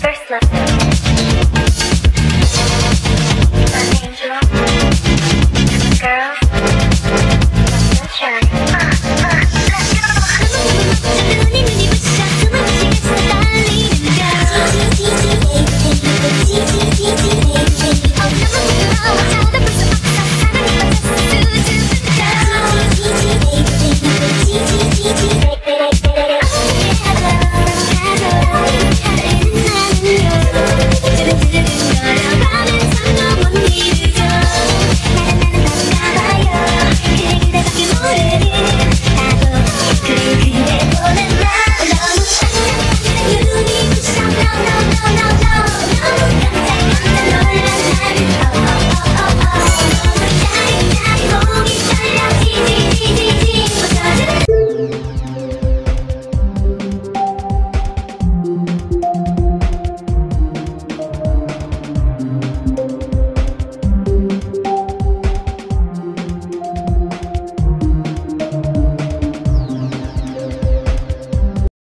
First love.